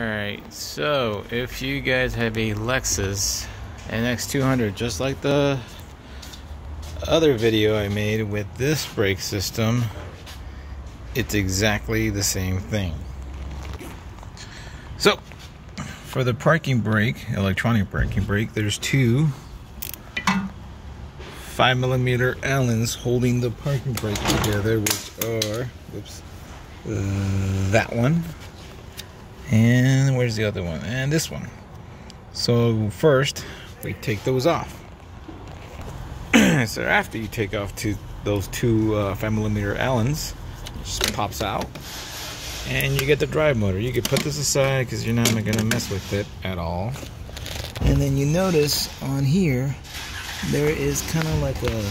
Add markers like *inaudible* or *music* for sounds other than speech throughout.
Alright, so if you guys have a Lexus NX200, just like the other video I made with this brake system, it's exactly the same thing. So, for the parking brake, electronic parking brake, there's two 5 millimeter Allens holding the parking brake together, which are, whoops, that one and where's the other one? And this one. So first, we take those off. *clears throat* so after you take off two, those two uh, 5 millimeter Allens, just pops out. And you get the drive motor. You can put this aside because you're not going to mess with it at all. And then you notice on here, there is kind of like a...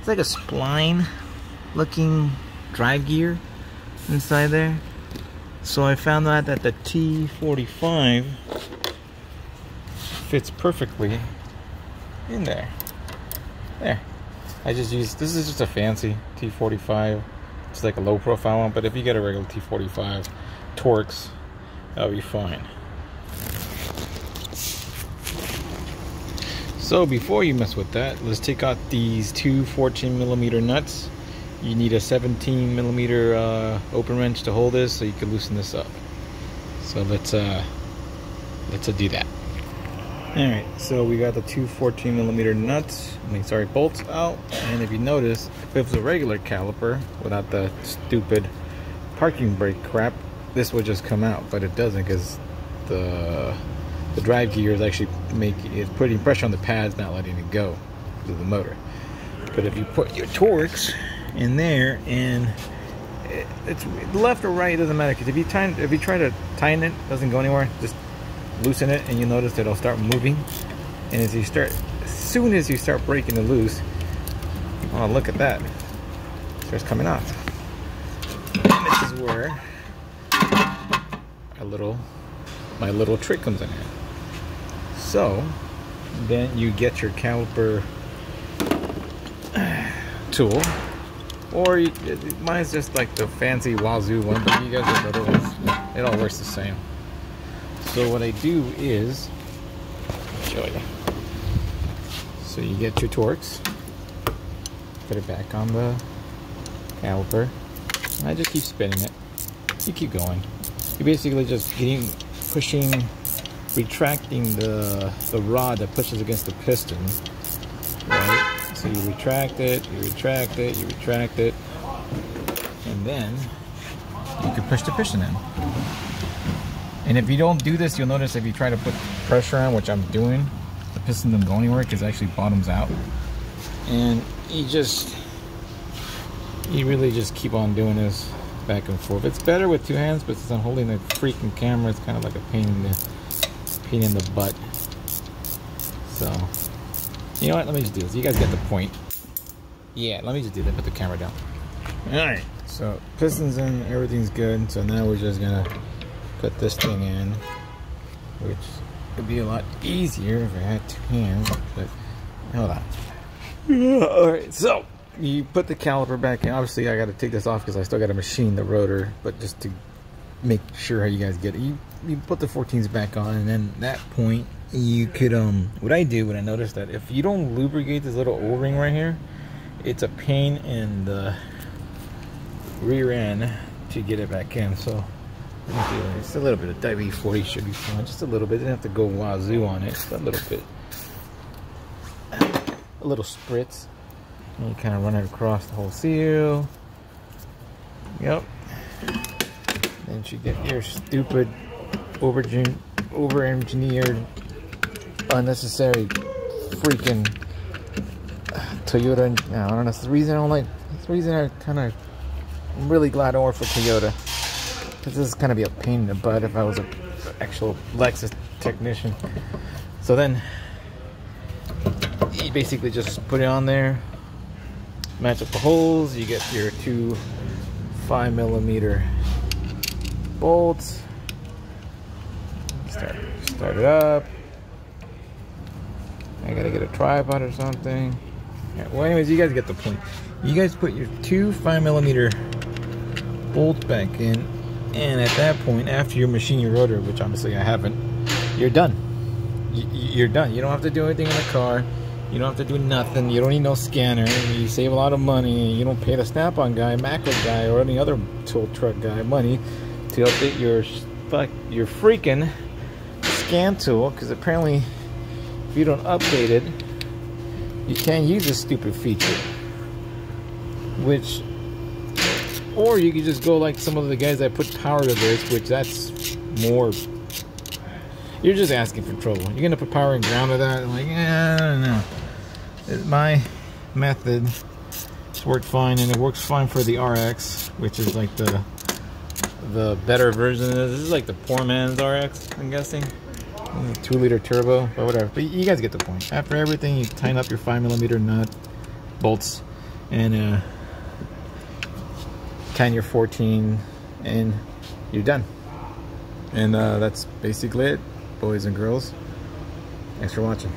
It's like a spline looking drive gear inside there. So I found out that the T45 fits perfectly in there. There. I just use, this is just a fancy T45. It's like a low profile one, but if you get a regular T45 Torx, that'll be fine. So before you mess with that, let's take out these two 14 millimeter nuts you need a 17 millimeter uh, open wrench to hold this so you can loosen this up. So let's uh let's uh, do that. All right so we got the two 14 millimeter nuts. I mean sorry bolts out. And if you notice if it was a regular caliper without the stupid parking brake crap this would just come out. But it doesn't because the the drive gear is actually making it's putting pressure on the pads not letting it go to the motor. But if you put your Torx in there and it's left or right it doesn't matter because if you try if you try to tighten it, it doesn't go anywhere just loosen it and you'll notice that it'll start moving. And as you start as soon as you start breaking it loose oh look at that. It starts coming off. And this is where a little my little trick comes in here. So then you get your caliper tool or you, mine's just like the fancy Wazoo one, but you guys are ones. It all works the same. So what I do is, show you. So you get your Torx, put it back on the caliper. And I just keep spinning it. You keep going. You're basically just getting, pushing, retracting the the rod that pushes against the piston? So you retract it, you retract it, you retract it, and then you can push the piston in. And if you don't do this, you'll notice if you try to put pressure on, which I'm doing, the piston doesn't go anywhere because it actually bottoms out. And you just, you really just keep on doing this back and forth. It's better with two hands, but since I'm holding the freaking camera, it's kind of like a pain in the, pain in the butt. So you know what? Let me just do this. You guys get the point. Yeah, let me just do that. Put the camera down. Alright, so pistons in, everything's good. So now we're just gonna put this thing in, which would be a lot easier if I had two hands, but hold on. *laughs* Alright, so you put the caliper back in. Obviously, I got to take this off because I still got to machine the rotor, but just to make sure how you guys get it, you, you put the 14s back on, and then that point, you could um what I do when I notice that if you don't lubricate this little O-ring right here it's a pain in the rear end to get it back in. So it's a little bit of WD-40 should be fine. Just a little bit. Didn't have to go wazoo on it. Just a little bit. A little spritz. And you kind of run it across the whole seal. Yep then you get your stupid over over engineered unnecessary freaking Toyota. I don't know. It's the reason I don't like. It's the reason I kind of. I'm really glad I work for Toyota. Because this is kind of be a pain in the butt if I was an actual Lexus technician. So then, you basically just put it on there, match up the holes. You get your two five millimeter bolts. Start, start it up. I gotta get a tripod or something. Yeah, well, anyways, you guys get the point. You guys put your two 5 millimeter bolts back in, And at that point, after you machine your rotor, which obviously I haven't, you're done. You're done. You don't have to do anything in the car. You don't have to do nothing. You don't need no scanner. You save a lot of money. You don't pay the Snap-on guy, Matco guy, or any other tool truck guy money to update your fuck your freaking scan tool. Because apparently, if you don't update it, you can't use this stupid feature. Which, or you could just go like some of the guys that put power to this, which that's more you're just asking for trouble. You're gonna put power and ground to that. Like, yeah, I don't know. My method worked fine, and it works fine for the RX, which is like the the better version. Of this. This is like the poor man's RX, I'm guessing. Two liter turbo, but whatever. But you guys get the point. After everything, you tighten up your five millimeter nut bolts and uh, tighten your 14, and you're done. And uh, that's basically it boys and girls. Thanks for watching.